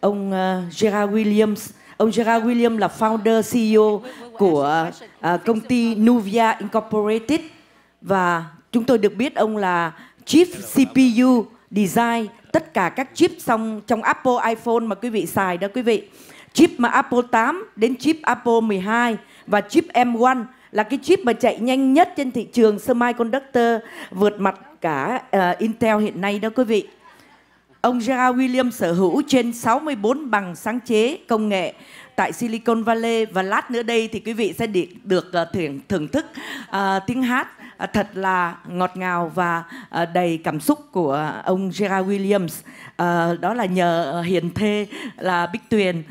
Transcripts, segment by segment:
Ông ờ, Gerard Williams. Ông Gerard Williams là founder CEO của uh, công ty Nuvia Incorporated và chúng tôi được biết ông là Chief CPU Design tất cả các chip trong trong Apple iPhone mà quý vị xài đó quý vị. Chip mà Apple 8 đến chip Apple 12 và chip M1 là cái chip mà chạy nhanh nhất trên thị trường semiconductor vượt mặt cả uh, Intel hiện nay đó quý vị. Ông Gerard Williams sở hữu trên 64 bằng sáng chế công nghệ tại Silicon Valley và lát nữa đây thì quý vị sẽ được, ờ, được thưởng, thức uh, tiếng hát ờ, thật là ngọt ngào và uh, đầy cảm xúc của ông Gerard Williams. Uh, đó là nhờ hiền thê là Bích Tuyền uh,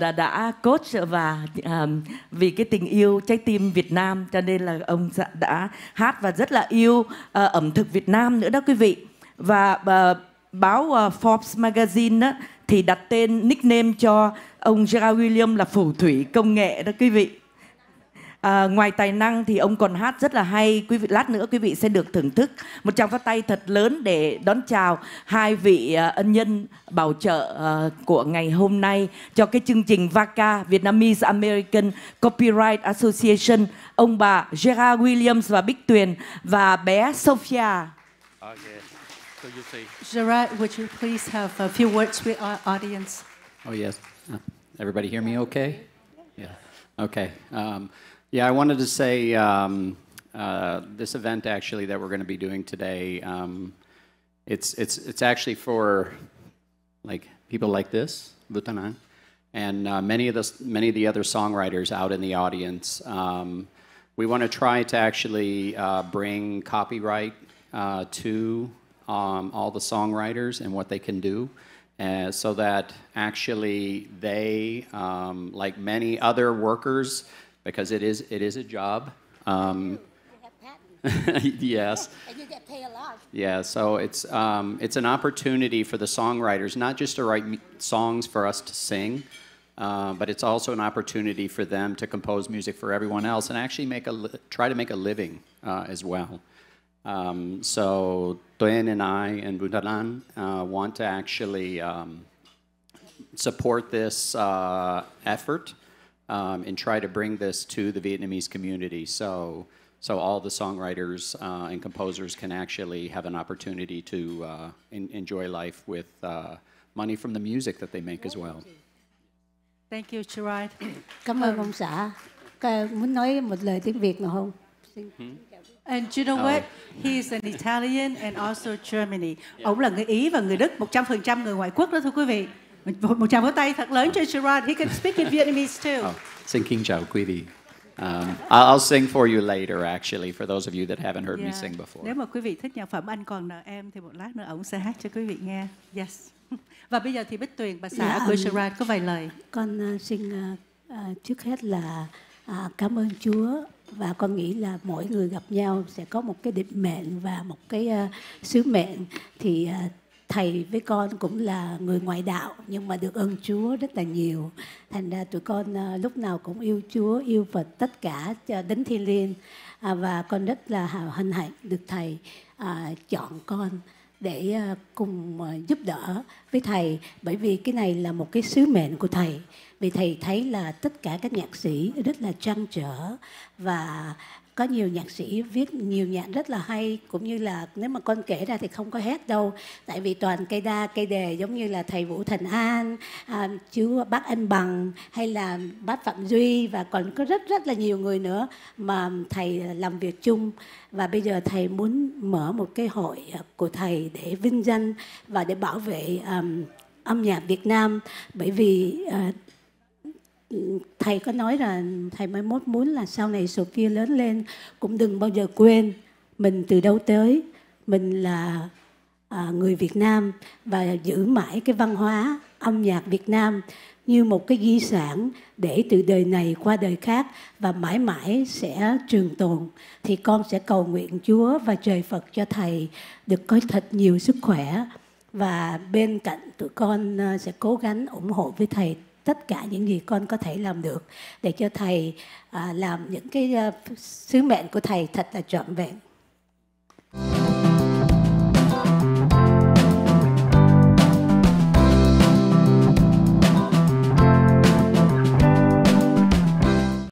đã, đã coach và uh, vì cái tình yêu trái tim Việt Nam cho nên là ông đã hát và rất là yêu uh, ẩm thực Việt Nam nữa đó quý vị. Và uh, báo uh, Forbes Magazine đó thì đặt tên nickname cho ông Gerard Williams là phù thủy công nghệ đó quý vị. À, ngoài tài năng thì ông còn hát rất là hay quý vị lát nữa quý vị sẽ được thưởng thức một tràng phát tay thật lớn để đón chào hai vị uh, ân nhân bảo trợ uh, của ngày hôm nay cho cái chương trình VACA Vietnamese American Copyright Association ông bà Gerard Williams và Bích Tuyền và bé Sophia. Okay. So you say. Gerard, would you please have a few words with our audience? Oh, yes. Uh, everybody hear me okay? Yeah. Okay. Um, yeah, I wanted to say um, uh, this event actually that we're going to be doing today, um, it's, it's, it's actually for like people like this, Butanan, and uh, many, of the, many of the other songwriters out in the audience. Um, we want to try to actually uh, bring copyright uh, to um, all the songwriters and what they can do. Uh, so that actually they, um, like many other workers, because it is it is a job. Um, yes. And you get paid a lot. Yeah, so it's um, it's an opportunity for the songwriters not just to write songs for us to sing, uh, but it's also an opportunity for them to compose music for everyone else and actually make a try to make a living uh, as well. Um, so Tuen and I and Budalan uh, want to actually um, support this uh, effort um, and try to bring this to the Vietnamese community. So, so all the songwriters uh, and composers can actually have an opportunity to uh, in, enjoy life with uh, money from the music that they make as well. Thank you, Gerard. Cảm ơn ông xã. Muốn nói một lời tiếng Việt nào không? Hmm? And you know what? He's an Italian and also Germany. Ông là người Ý và người Đức, 100% người ngoại quốc đó thưa quý vị. Một, một tràng vỗ tay thật lớn cho Gerard. He can speak in Vietnamese too. Oh, xin kính chào quý vị. Um, I'll sing for you later, actually, for those of you that haven't heard yeah. me sing before. Nếu mà quý vị thích nhạc phẩm Anh còn nợ em thì một lát nữa ông sẽ hát cho quý vị nghe. Yes. Và bây giờ thì Bích Tuyền, bà xã yeah, của Gerard có vài lời. Con uh, xin uh, uh, trước hết là uh, cảm ơn Chúa và con nghĩ là mỗi người gặp nhau sẽ có một cái định mệnh và một cái uh, sứ mệnh. Thì uh, thầy với con cũng là người ngoại đạo nhưng mà được ơn Chúa rất là nhiều. Thành ra tụi con uh, lúc nào cũng yêu Chúa yêu Phật tất cả cho đến thiên liêng à, và con rất là hào hân hạnh được thầy à, chọn con để ờ, cùng ờ, giúp đỡ với thầy. Bởi vì cái này là một cái sứ mệnh của thầy. Vì thầy thấy là tất cả các nhạc sĩ rất là trăn trở và có nhiều nhạc sĩ viết nhiều nhạc rất là hay cũng như là nếu mà con kể ra thì không có hết đâu. Tại vì toàn cây đa cây đề giống như là thầy vũ thành an à, chú bác anh bằng hay là bác phạm duy và còn có rất rất là nhiều người nữa mà thầy làm việc chung. Và bây giờ thầy muốn mở một cái hội của thầy để vinh danh và để bảo vệ um, âm nhạc Việt Nam. Bởi vì uh, thầy có nói là thầy mới mốt muốn là sau này Sophia lớn lên cũng đừng bao giờ quên mình từ đâu tới. Mình là à, người Việt Nam và giữ mãi cái văn hóa âm nhạc Việt Nam như một cái di sản để từ đời này qua đời khác và mãi mãi sẽ trường tồn. Thì con sẽ cầu nguyện Chúa và trời Phật cho thầy được có thật nhiều sức khỏe và bên cạnh tụi con à, sẽ cố gắng ủng hộ với thầy tất cả những gì con có thể làm được để cho thầy à, làm những cái à, sứ mệnh của thầy thật là trọn vẹn.